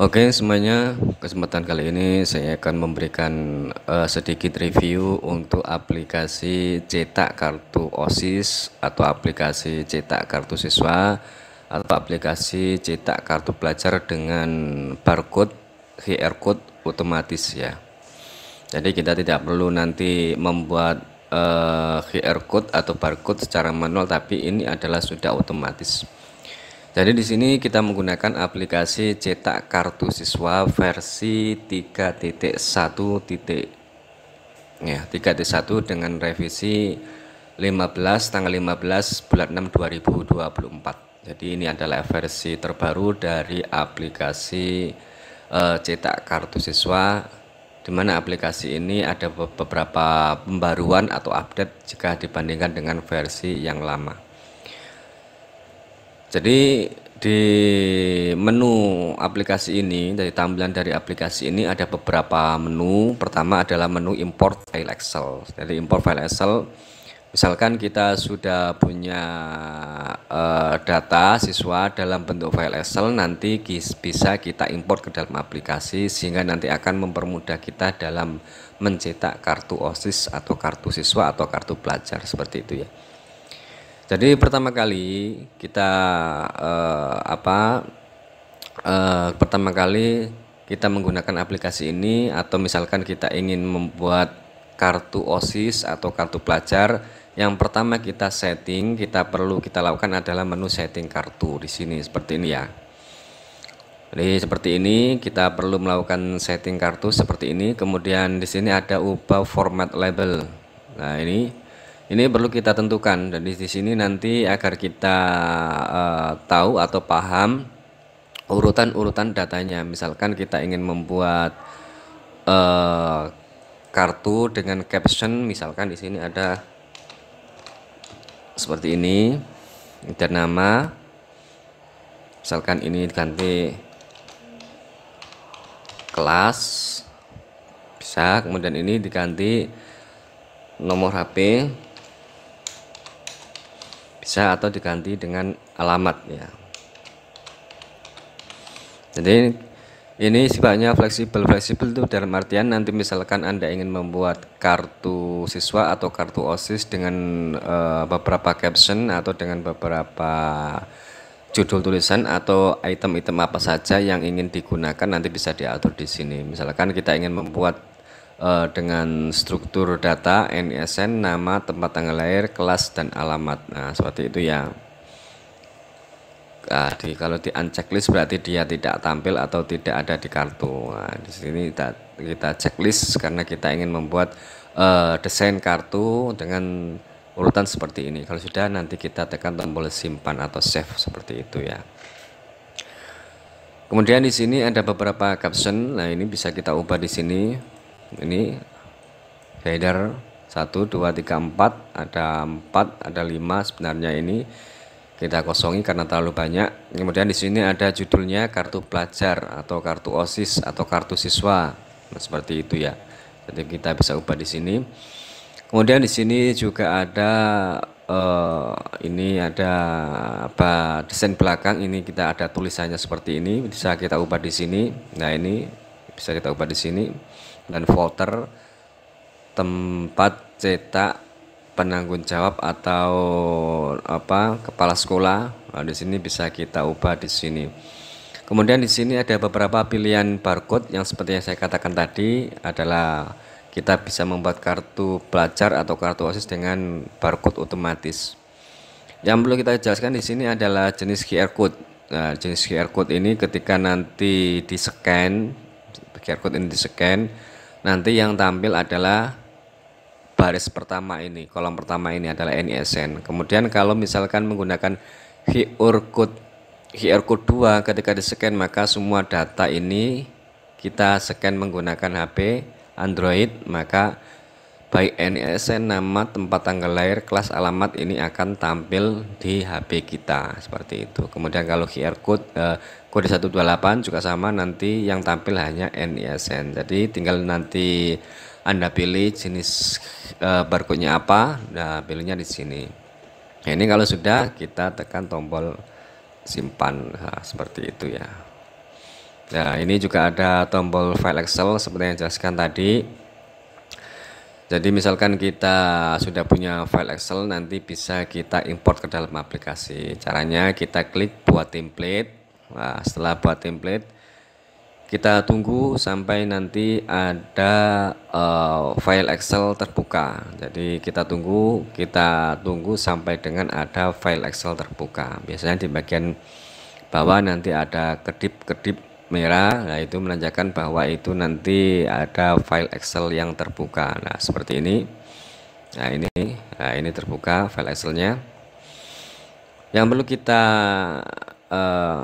Oke semuanya, kesempatan kali ini saya akan memberikan uh, sedikit review untuk aplikasi cetak kartu OSIS atau aplikasi cetak kartu siswa atau aplikasi cetak kartu pelajar dengan barcode QR code otomatis ya. Jadi kita tidak perlu nanti membuat uh, eh, QR code atau barcode secara manual tapi ini adalah sudah otomatis. Jadi di sini kita menggunakan aplikasi cetak kartu siswa versi 3.1 ya 3.1 dengan revisi 15 tanggal 15 bulan 6 2024. Jadi ini adalah versi terbaru dari aplikasi uh, cetak kartu siswa di mana aplikasi ini ada beberapa pembaruan atau update jika dibandingkan dengan versi yang lama. Jadi di menu aplikasi ini dari tampilan dari aplikasi ini ada beberapa menu. Pertama adalah menu import file Excel. Jadi import file Excel misalkan kita sudah punya uh, data siswa dalam bentuk file Excel nanti bisa kita import ke dalam aplikasi sehingga nanti akan mempermudah kita dalam mencetak kartu OSIS atau kartu siswa atau kartu pelajar seperti itu ya. Jadi pertama kali kita uh, apa uh, pertama kali kita menggunakan aplikasi ini atau misalkan kita ingin membuat kartu OSIS atau kartu pelajar yang pertama kita setting kita perlu kita lakukan adalah menu setting kartu di sini seperti ini ya. Jadi seperti ini kita perlu melakukan setting kartu seperti ini kemudian di sini ada ubah format label. Nah, ini ini perlu kita tentukan dan di sini nanti agar kita uh, tahu atau paham urutan-urutan datanya. Misalkan kita ingin membuat uh, kartu dengan caption, misalkan di sini ada seperti ini, dan nama. Misalkan ini ganti kelas, bisa. Kemudian ini diganti nomor HP bisa atau diganti dengan alamat ya. Jadi ini sifatnya fleksibel. Fleksibel itu dalam artian nanti misalkan anda ingin membuat kartu siswa atau kartu osis dengan uh, beberapa caption atau dengan beberapa judul tulisan atau item-item apa saja yang ingin digunakan nanti bisa diatur di sini. Misalkan kita ingin membuat uh, dengan struktur data NISN, nama, tempat tanggal lahir, kelas dan alamat. Nah, seperti itu ya. Nah, di, kalau di unchecklist berarti dia tidak tampil atau tidak ada di kartu. Nah, di sini kita, kita checklist karena kita ingin membuat uh, desain kartu dengan urutan seperti ini. Kalau sudah nanti kita tekan tombol simpan atau save seperti itu ya. Kemudian di sini ada beberapa caption. Nah, ini bisa kita ubah di sini ini header 1 2 3 4 ada 4 ada 5 sebenarnya ini kita kosongi karena terlalu banyak. Kemudian di sini ada judulnya kartu pelajar atau kartu OSIS atau kartu siswa. Nah, seperti itu ya. Jadi kita bisa ubah di sini. Kemudian di sini juga ada uh, ini ada apa desain belakang. Ini kita ada tulisannya seperti ini. Bisa kita ubah di sini. Nah ini bisa kita ubah di sini dan folder tempat cetak penanggung jawab atau apa kepala sekolah. Nah, di sini bisa kita ubah di sini. Kemudian di sini ada beberapa pilihan barcode yang seperti yang saya katakan tadi adalah kita bisa membuat kartu pelajar atau kartu OSIS dengan barcode otomatis. Yang perlu kita jelaskan di sini adalah jenis QR code. Nah, jenis QR code ini ketika nanti di scan QR code ini di scan nanti yang tampil adalah baris pertama ini kolom pertama ini adalah NISN kemudian kalau misalkan menggunakan QR code QR code 2 ketika di scan maka semua data ini kita scan menggunakan HP Android maka baik NISN nama tempat tanggal lahir kelas alamat ini akan tampil di HP kita. Seperti itu. Kemudian kalau QR code eh, kode 128 juga sama. Nanti yang tampil hanya NISN jadi tinggal nanti anda pilih jenis uh, barcode-nya apa. Nah pilihnya di sini. Nah, ini kalau sudah kita tekan tombol simpan. Nah, seperti itu ya. Nah, ini juga ada tombol file Excel seperti yang jelaskan tadi. Jadi misalkan kita sudah punya file Excel nanti bisa kita import ke dalam aplikasi. Caranya kita klik buat template. Nah, setelah buat template kita tunggu sampai nanti ada uh, file Excel terbuka. Jadi kita tunggu, kita tunggu sampai dengan ada file Excel terbuka. Biasanya di bagian bawah nanti ada kedip-kedip merah. Nah itu menandakan bahwa itu nanti ada file Excel yang terbuka. Nah seperti ini. Nah ini. Nah ini terbuka file Excelnya. Yang perlu kita uh,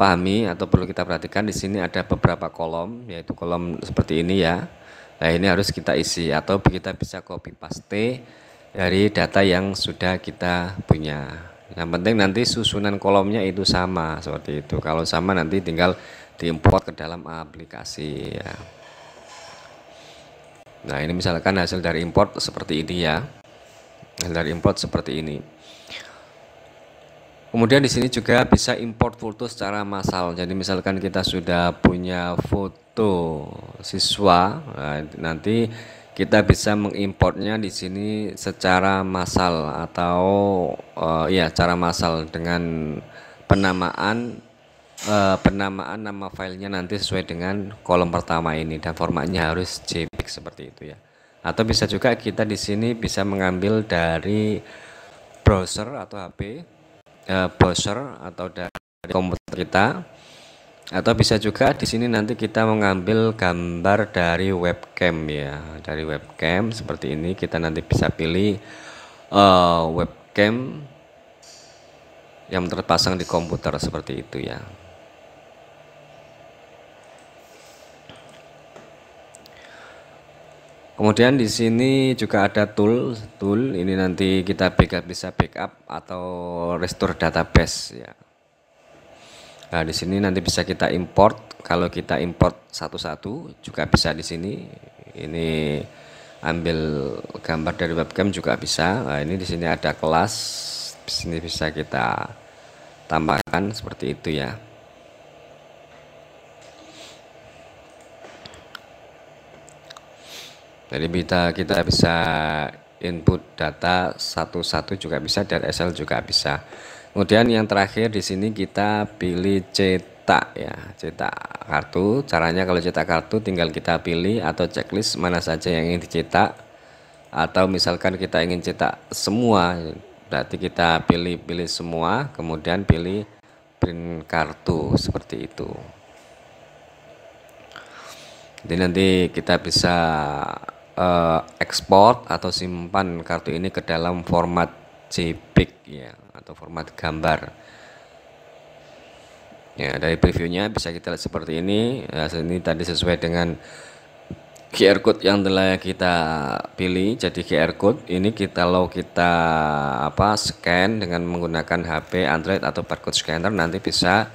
pahami atau perlu kita perhatikan di sini ada beberapa kolom yaitu kolom seperti ini ya. Nah ini harus kita isi atau kita bisa copy paste dari data yang sudah kita punya. Yang penting nanti susunan kolomnya itu sama seperti itu. Kalau sama nanti tinggal diimport ke dalam aplikasi ya. Nah, ini misalkan hasil dari import seperti ini ya. Hasil dari import seperti ini. Kemudian di sini juga bisa import foto secara massal. Jadi misalkan kita sudah punya foto siswa, nah, nanti kita bisa mengimportnya di sini secara massal atau uh, ya cara massal dengan penamaan uh, penamaan nama filenya nanti sesuai dengan kolom pertama ini dan formatnya harus JPEG seperti itu ya. Atau bisa juga kita di sini bisa mengambil dari browser atau HP uh, eh, browser atau dari komputer kita. Atau bisa juga di sini nanti kita mengambil gambar dari webcam ya. Dari webcam seperti ini kita nanti bisa pilih uh, webcam yang terpasang di komputer seperti itu ya Kemudian di sini juga ada tool, tool ini nanti kita backup bisa backup atau restore database ya. Nah, di sini nanti bisa kita import. Kalau kita import satu-satu juga bisa di sini. Ini ambil gambar dari webcam juga bisa. Nah, ini di sini ada kelas. Di sini bisa kita tambahkan seperti itu ya. Jadi kita kita bisa input data satu-satu juga bisa dan Excel juga bisa. Kemudian yang terakhir di sini kita pilih cetak ya, cetak kartu. Caranya kalau cetak kartu tinggal kita pilih atau checklist mana saja yang ingin dicetak. Atau misalkan kita ingin cetak semua, berarti kita pilih-pilih semua, kemudian pilih print kartu seperti itu. Jadi nanti kita bisa uh, ekspor atau simpan kartu ini ke dalam format JPEG ya atau format gambar. Ya, dari previewnya bisa kita lihat seperti ini. Ya, ini tadi sesuai dengan QR code yang telah kita pilih. Jadi QR code ini kita kalau kita apa scan dengan menggunakan HP Android atau barcode scanner nanti bisa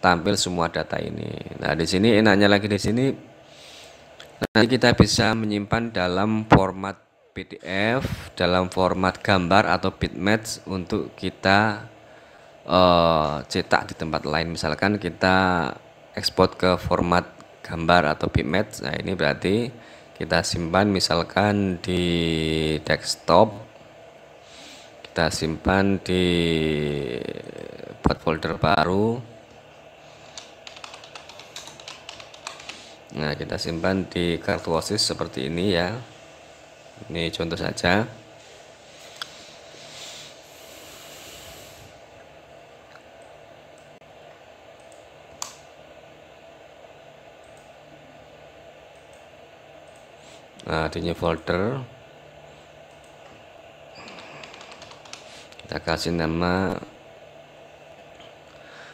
tampil semua data ini. Nah, di sini enaknya lagi di sini Nanti kita bisa menyimpan dalam format PDF, dalam format gambar atau bitmap untuk kita uh, cetak di tempat lain. Misalkan kita ekspor ke format gambar atau bitmap. Nah, ini berarti kita simpan misalkan di desktop. Kita simpan di buat folder baru Nah, kita simpan di kartu OSIS seperti ini ya. Ini contoh saja. Nah, di new folder kita kasih nama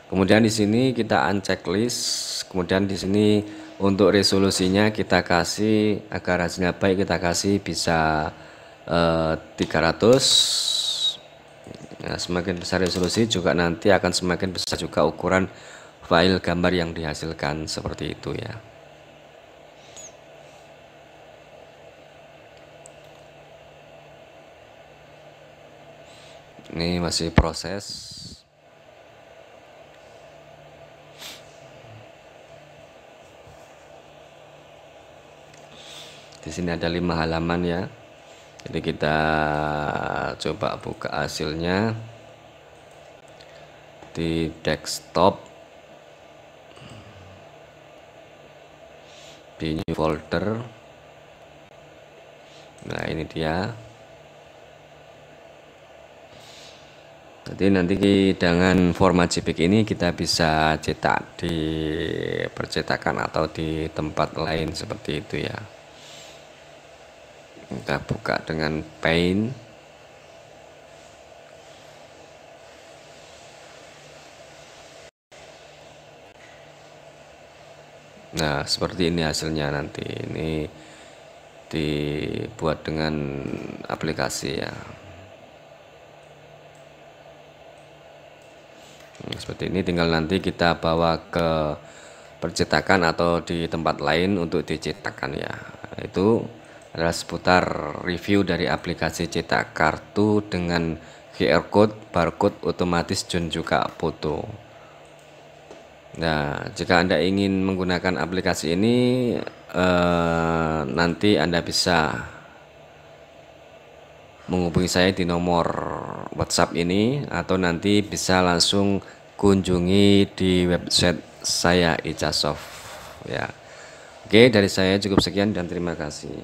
kemudian di sini kita uncheck list kemudian di sini untuk resolusinya kita kasih agar hasilnya baik kita kasih bisa eh, 300 nah, semakin besar resolusi juga nanti akan semakin besar juga ukuran file gambar yang dihasilkan seperti itu ya. Ini masih proses sini ada lima halaman ya. Jadi kita coba buka hasilnya. Di desktop. Di new folder. Nah ini dia. Jadi nanti dengan format JPEG ini kita bisa cetak di percetakan atau di tempat lain seperti itu ya kita buka dengan paint. Nah seperti ini hasilnya nanti. Ini dibuat dengan aplikasi ya. Nah, seperti ini tinggal nanti kita bawa ke percetakan atau di tempat lain untuk dicetakkan ya. Itu adalah seputar review dari aplikasi cetak kartu dengan QR code, barcode otomatis dan juga foto. Nah, jika Anda ingin menggunakan aplikasi ini, eh, nanti Anda bisa menghubungi saya di nomor WhatsApp ini atau nanti bisa langsung kunjungi di website saya Icasoft ya. Oke, dari saya cukup sekian dan terima kasih.